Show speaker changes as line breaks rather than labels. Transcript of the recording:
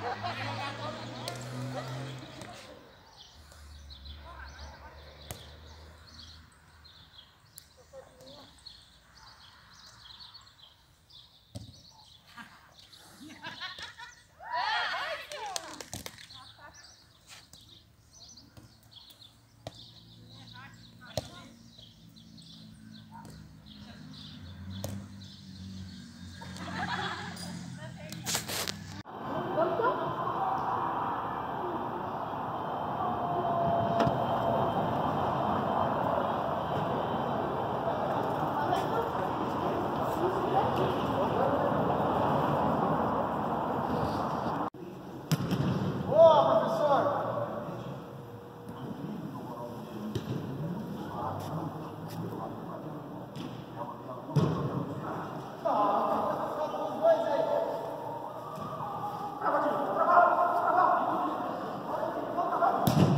Yeah. Thank